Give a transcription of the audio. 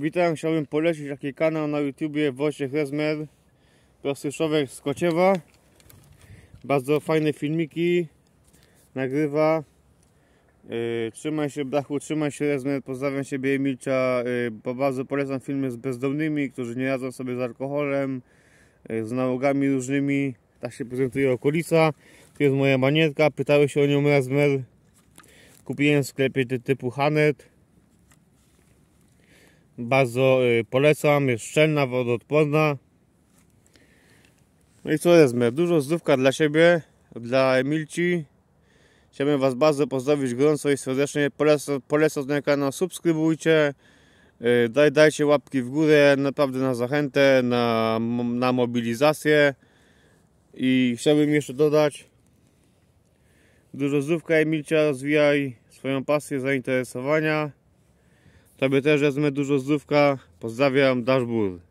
Witam, chciałbym polecić taki kanał na YouTubie Wojciech Rezmer Prosty człowiek z Kociewa. Bardzo fajne filmiki Nagrywa. Yy, Trzymaj się Brachu, trzymaj się Rezmer. Pozdrawiam Ciebie Emilcia. Yy, bo Bardzo polecam filmy z bezdomnymi Którzy nie radzą sobie z alkoholem yy, Z nałogami różnymi. Tak się prezentuje okolica. Tu jest moja manietka, pytały się o nią Rezmer. Kupiłem w sklepie ty- typu Hanet bardzo y, polecam, jest szczelna, wodoodporna. No i co jest, dużo zdrówka dla siebie, dla Emilci. Chciałbym Was bardzo pozdrowić gorąco i serdecznie. Polecam, polecam ten kanał, subskrybujcie. y, Daj, dajcie łapki w górę, naprawdę na zachętę, na, na mobilizację. I chciałbym jeszcze dodać, dużo zdrówka Emilcia, rozwijaj swoją pasję, zainteresowania. Tobie też wezmę dużo zdrówka. Pozdrawiam, Dashbur.